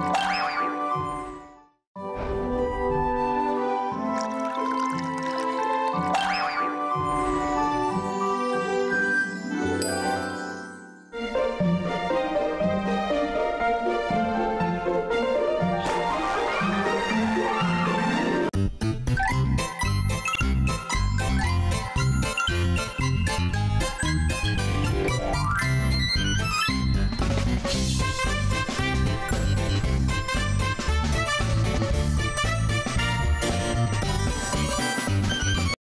Bye.